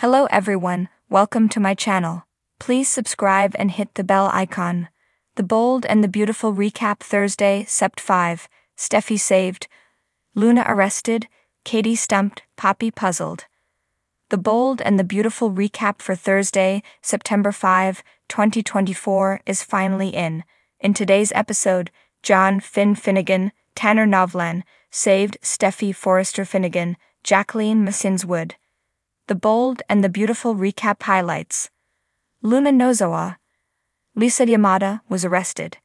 Hello everyone, welcome to my channel. Please subscribe and hit the bell icon. The Bold and the Beautiful recap Thursday, Sept 5, Steffy saved, Luna arrested, Katie stumped, Poppy puzzled. The Bold and the Beautiful recap for Thursday, September 5, 2024 is finally in. In today's episode, John Finn Finnegan, Tanner Novlan, saved Steffy Forrester Finnegan, Jacqueline MacInnes Wood. The Bold and the Beautiful recap highlights. Luna Nozawa, Lisa Yamada was arrested.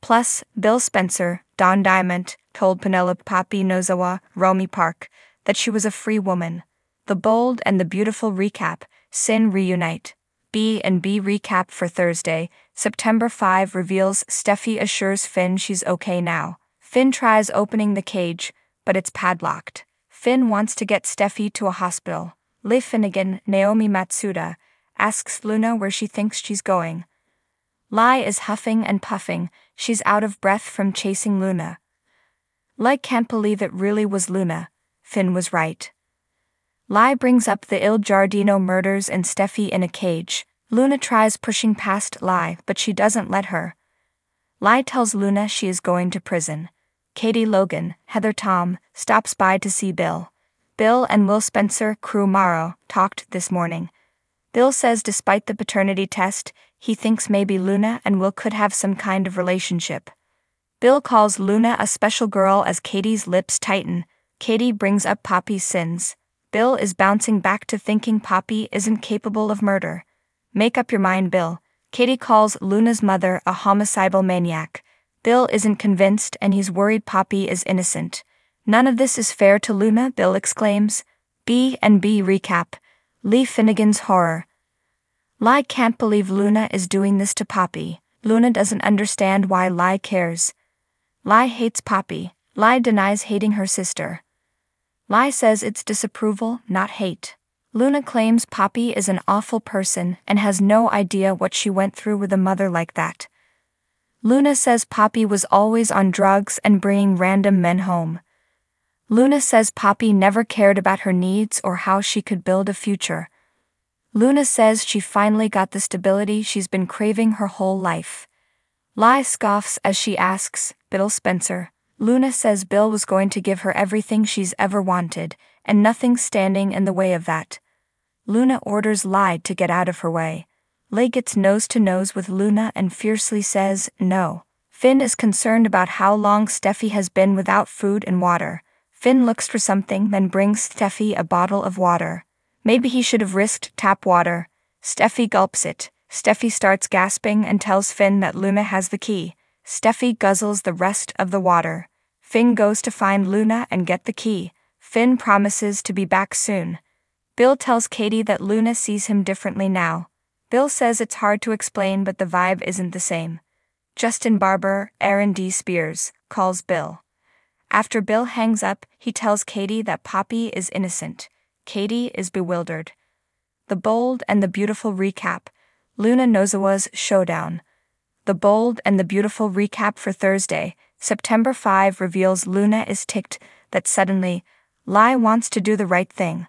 Plus, Bill Spencer, Don Diamont, told Penelope Poppy Nozawa, Romy Park, that she was a free woman. The Bold and the Beautiful recap, Sinn reunite. B and B recap for Thursday, September 5 reveals Steffy assures Finn she's okay now. Finn tries opening the cage, but it's padlocked. Finn wants to get Steffy to a hospital. Li Finnegan, Naomi Matsuda, asks Luna where she thinks she's going. Li is huffing and puffing, she's out of breath from chasing Luna. Li can't believe it really was Luna. Finn was right. Li brings up the Il Giardino murders and Steffi in a cage. Luna tries pushing past Li, but she doesn't let her. Li tells Luna she is going to prison. Katie Logan, Heather Tom, stops by to see Bill. Bill and Will Spencer, Crew Morrow, talked this morning. Bill says despite the paternity test, he thinks maybe Luna and Will could have some kind of relationship. Bill calls Luna a special girl as Katie's lips tighten. Katie brings up Poppy's sins. Bill is bouncing back to thinking Poppy isn't capable of murder. Make up your mind, Bill. Katie calls Luna's mother a homicidal maniac. Bill isn't convinced and he's worried Poppy is innocent. None of this is fair to Luna, Bill exclaims. B and B recap. Li Finnegan's horror. Li can't believe Luna is doing this to Poppy. Luna doesn't understand why Li cares. Li hates Poppy. Li denies hating her sister. Li says it's disapproval, not hate. Luna claims Poppy is an awful person and has no idea what she went through with a mother like that. Luna says Poppy was always on drugs and bringing random men home. Luna says Poppy never cared about her needs or how she could build a future. Luna says she finally got the stability she's been craving her whole life. Li scoffs as she asks, Bill Spencer. Luna says Bill was going to give her everything she's ever wanted, and nothing standing in the way of that. Luna orders Li to get out of her way. Li gets nose to nose with Luna and fiercely says, No. Finn is concerned about how long Steffy has been without food and water. Finn looks for something, then brings Steffy a bottle of water. Maybe he should have risked tap water. Steffy gulps it. Steffy starts gasping and tells Finn that Luna has the key. Steffy guzzles the rest of the water. Finn goes to find Luna and get the key. Finn promises to be back soon. Bill tells Katie that Luna sees him differently now. Bill says it's hard to explain, but the vibe isn't the same. Justin Barber, Aaron D. Spears, calls Bill. After Bill hangs up, he tells Katie that Poppy is innocent. Katie is bewildered. The Bold and the Beautiful recap Luna Nozawa's Showdown. The Bold and the Beautiful recap for Thursday, September 5 reveals Luna is ticked that suddenly, Li wants to do the right thing.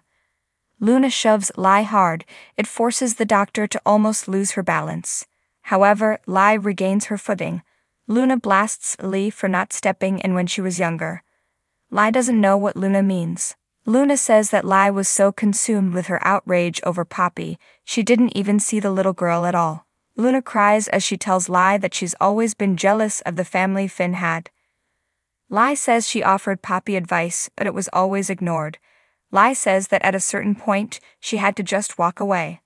Luna shoves Li hard, it forces the doctor to almost lose her balance. However, Li regains her footing. Luna blasts Li for not stepping in when she was younger. Li doesn't know what Luna means. Luna says that Li was so consumed with her outrage over Poppy, she didn't even see the little girl at all. Luna cries as she tells Li that she's always been jealous of the family Finn had. Li says she offered Poppy advice, but it was always ignored. Li says that at a certain point, she had to just walk away.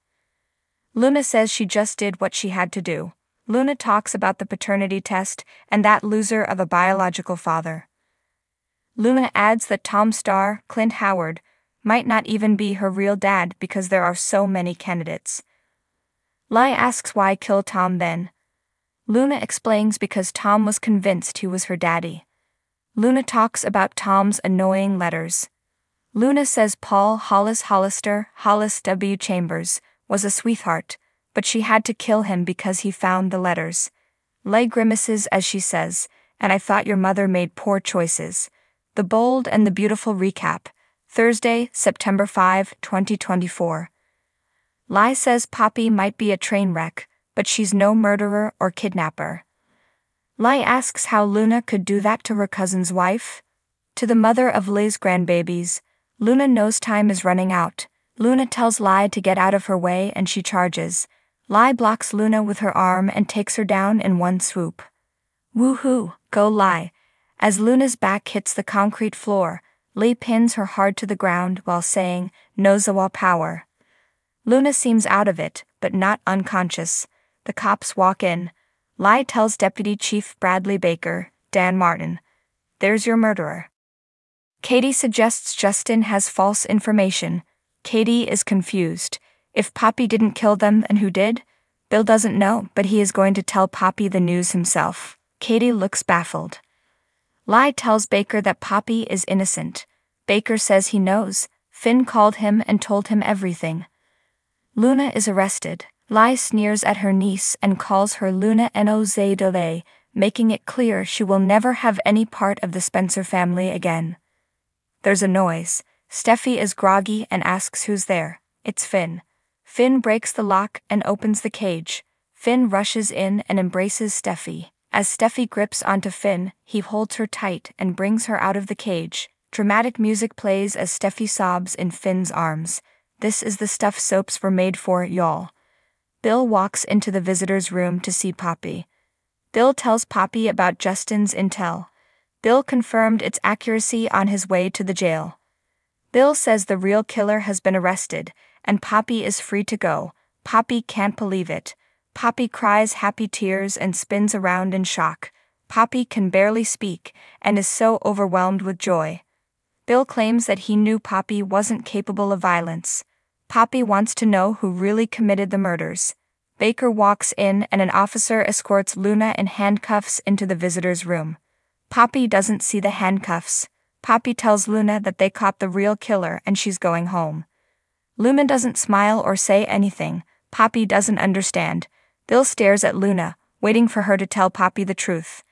Luna says she just did what she had to do. Luna talks about the paternity test and that loser of a biological father. Luna adds that Tom Starr, Clint Howard, might not even be her real dad because there are so many candidates. Li asks why kill Tom then. Luna explains because Tom was convinced he was her daddy. Luna talks about Tom's annoying letters. Luna says Paul Hollis Hollister, Hollis W. Chambers, was a sweetheart, but she had to kill him because he found the letters. Li grimaces as she says, and I thought your mother made poor choices. The Bold and the Beautiful Recap, Thursday, September 5, 2024. Li says Poppy might be a train wreck, but she's no murderer or kidnapper. Li asks how Luna could do that to her cousin's wife. To the mother of Li's grandbabies, Luna knows time is running out. Luna tells Li to get out of her way and she charges. Li blocks Luna with her arm and takes her down in one swoop. Woohoo, go Li. As Luna's back hits the concrete floor, Li pins her hard to the ground while saying, Nozawa power. Luna seems out of it, but not unconscious. The cops walk in. Li tells Deputy Chief Bradley Baker, Dan Martin, There's your murderer. Katie suggests Justin has false information. Katie is confused. If Poppy didn't kill them, and who did? Bill doesn't know, but he is going to tell Poppy the news himself. Katie looks baffled. Li tells Baker that Poppy is innocent. Baker says he knows. Finn called him and told him everything. Luna is arrested. Li sneers at her niece and calls her Luna Nozadole, making it clear she will never have any part of the Spencer family again. There's a noise. Steffy is groggy and asks who's there. It's Finn. Finn breaks the lock and opens the cage. Finn rushes in and embraces Steffy. As Steffy grips onto Finn, he holds her tight and brings her out of the cage. Dramatic music plays as Steffy sobs in Finn's arms. This is the stuff soaps were made for, y'all. Bill walks into the visitor's room to see Poppy. Bill tells Poppy about Justin's intel. Bill confirmed its accuracy on his way to the jail. Bill says the real killer has been arrested, and Poppy is free to go. Poppy can't believe it. Poppy cries happy tears and spins around in shock. Poppy can barely speak and is so overwhelmed with joy. Bill claims that he knew Poppy wasn't capable of violence. Poppy wants to know who really committed the murders. Baker walks in and an officer escorts Luna in handcuffs into the visitor's room. Poppy doesn't see the handcuffs. Poppy tells Luna that they caught the real killer and she's going home. Luna doesn't smile or say anything. Poppy doesn't understand. Bill stares at Luna, waiting for her to tell Poppy the truth.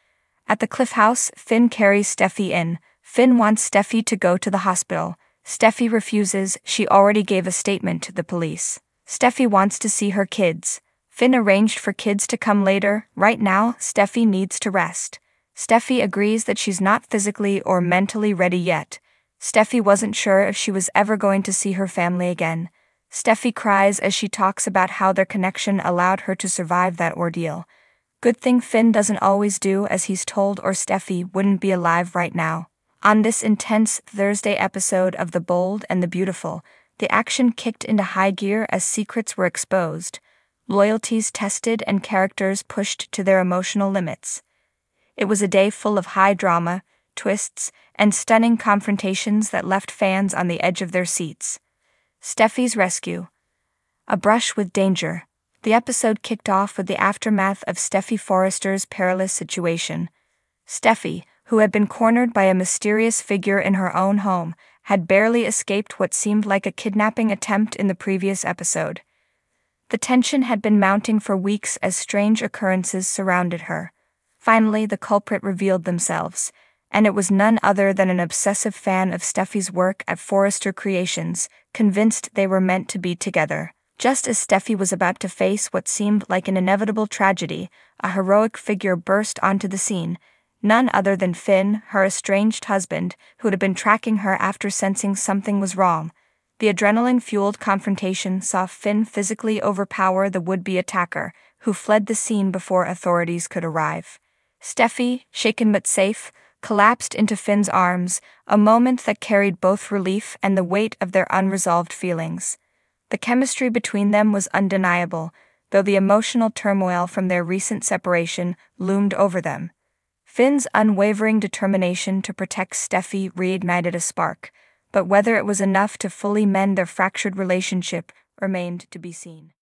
At the Cliff House, Finn carries Steffy in. Finn wants Steffy to go to the hospital. Steffy refuses, she already gave a statement to the police. Steffy wants to see her kids. Finn arranged for kids to come later, right now, Steffy needs to rest. Steffy agrees that she's not physically or mentally ready yet. Steffy wasn't sure if she was ever going to see her family again. Steffy cries as she talks about how their connection allowed her to survive that ordeal. Good thing Finn doesn't always do as he's told, or Steffy wouldn't be alive right now. On this intense Thursday episode of The Bold and the Beautiful, the action kicked into high gear as secrets were exposed, loyalties tested, and characters pushed to their emotional limits. It was a day full of high drama, twists, and stunning confrontations that left fans on the edge of their seats. Steffy's rescue. A brush with danger. The episode kicked off with the aftermath of Steffy Forrester's perilous situation. Steffy, who had been cornered by a mysterious figure in her own home, had barely escaped what seemed like a kidnapping attempt in the previous episode. The tension had been mounting for weeks as strange occurrences surrounded her. Finally, the culprit revealed themselves, and it was none other than an obsessive fan of Steffy's work at Forrester Creations, convinced they were meant to be together. Just as Steffy was about to face what seemed like an inevitable tragedy, a heroic figure burst onto the scene, none other than Finn, her estranged husband, who had been tracking her after sensing something was wrong. The adrenaline fueled confrontation saw Finn physically overpower the would be attacker, who fled the scene before authorities could arrive. Steffy, shaken but safe, collapsed into Finn's arms, a moment that carried both relief and the weight of their unresolved feelings. The chemistry between them was undeniable, though the emotional turmoil from their recent separation loomed over them. Finn's unwavering determination to protect Steffy reignited a spark, but whether it was enough to fully mend their fractured relationship remained to be seen.